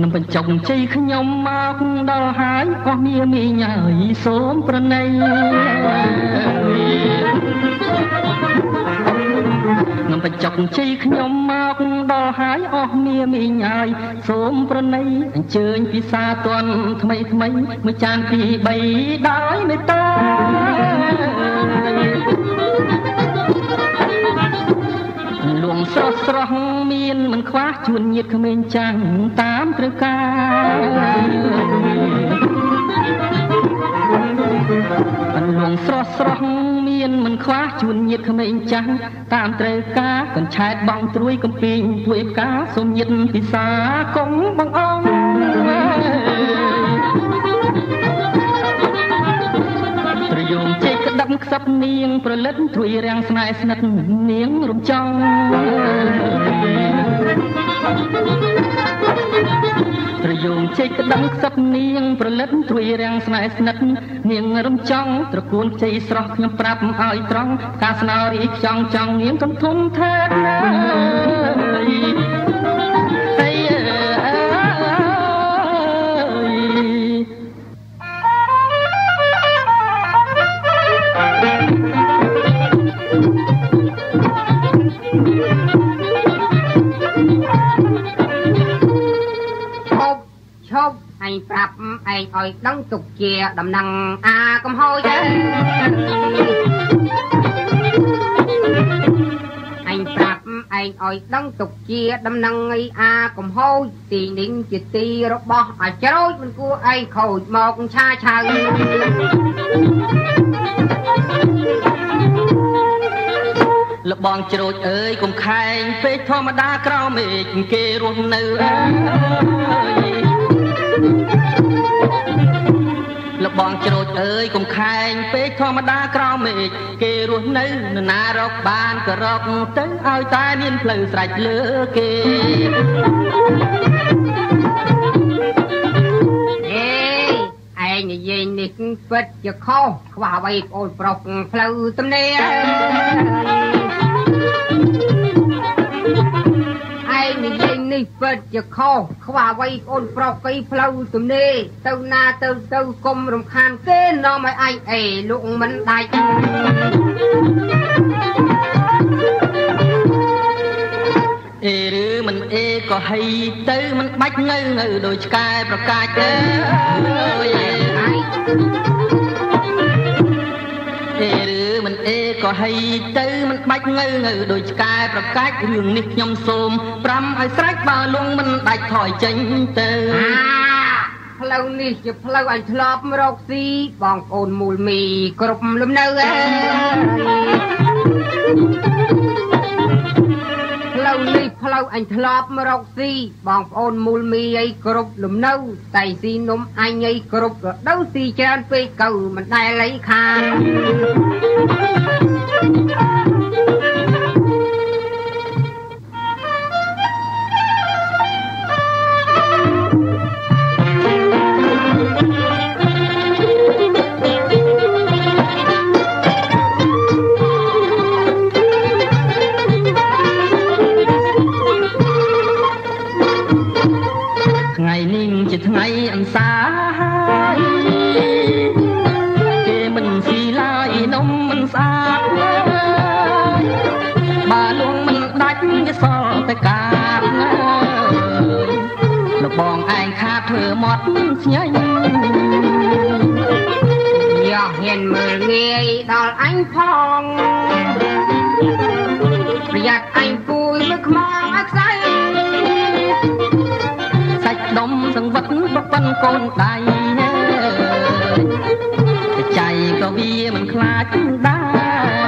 នឹងបញ្ចុកជ័យខ្ញុំមកដល់ហើយអស់មាមីញ៉ើយសូមប្រណីនឹងបញ្ចុកជ័យខ្ញុំមកដល់ហើយអស់មាមីញ៉ើយសូមប្រណីអញ្ជើញពិសាទន់ថ្មីថ្មីមួយចានពី3ដោយមេត្តា ស្រស់ស្រស់មានមិនខ្វះជួនញាតក្មេងចាំងតាមត្រូវការអន្លងស្រស់ស្រស់មានមិនខ្វះជួនញាតក្មេងចាស់តាមត្រូវការកញ្ឆែតបងត្រួយកំពីងទួយផ្កាសុំញាតពិសាកុំបងអង្គ ខ្សឹបនាង ប្រលិតត្រួយរាំងស្នេហ៍ស្និទ្ធនាងរំចង់ត្រយងជែកក្តាំខ្សឹបនាង ប្រលិតត្រួយរាំងស្នេហ៍ស្និទ្ធនាងរំចង់ត្រកួនជ័យស្រស់ខ្ញុំប្រាប់ឲ្យត្រង់ការស្នើរីខ្ចង់ចង់នាងកំធំថែណា ឈប់អញប្រាប់ឯងឲ្យដឹងទុកជាដំណឹងអាកំហូចអញប្រាប់ឯងឲ្យដឹងទុកជាដំណឹងអីអាកំហូចទីនេះជាទីរបស់អាចជ្រោចមិនគួរឯងខូចមកឆាឆៅលបងជ្រោចអើយកុំខែងពេកធម្មតាក្រោមមេឃគេរស់នៅអើយ លបងជ្រោចអើយកុំខែងពេកធម្មតាក្រោមមេឃគេរស់នៅនរណារកបានក៏រកទៅឲ្យតែមានផ្លូវស្រេចលើគេអេឯងនិយាយនេះពិតជាខុសខ្វះអ្វីប្អូនប្រុសផ្លូវទំនេរ និយាយនេះពិតជាខុសខ្វះអ្វីប្អូនប្រុសកៃផ្លូវទំនេរទៅណាទៅទៅកុំរំខានគេនាំឲ្យឯងអេលោកមិនដាច់អេឬមិនអេក៏ហីទៅមិនបាច់នៅនៅដូចឆ្កែប្រកាច់ទៅអើយឯង ហីទៅមិនបាច់នៅនៅដូចឆ្កែប្រកាច់រឿងនេះខ្ញុំសូមប្រាំឲ្យស្រេចបើលងមិនដាច់ថយចេញទៅអាផ្លូវនេះជាផ្លូវអញធ្លាប់រកស៊ីបងប្អូនមូលមី គ្រប់លំនៅអើយផ្លូវនេះផ្លូវអញធ្លាប់រកស៊ីបងប្អូនមូលមីអីគ្រប់លំនៅតែស៊ីនំអញអីគ្រប់រដូវស៊ីច្រើនពេកកៅមិនដែលលៃខាន ថ្ងៃនេះជាថ្ងៃអន្សាហើយ ស្ញែងយ៉ាហ៊ានមើលងាយដល់អញផងប្រយ័ត្នអញពូយមើលខ្មងឲ្យខ្សែសាច់ដុំសង្វិតបបិនកូនដៃចៃក៏វាមិនខ្លាចដែរ